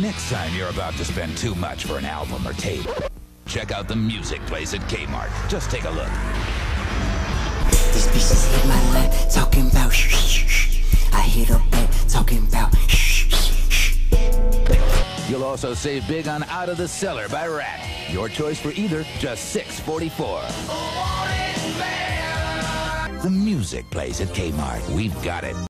Next time you're about to spend too much for an album or tape, check out the music place at Kmart. Just take a look. These bitches hit my lap, talking about shh, shh, shh. I hit up back, talking about shh, shh, shh. You'll also save big on Out of the Cellar by Ratt. Your choice for either, just six forty four. The music plays at Kmart. We've got it.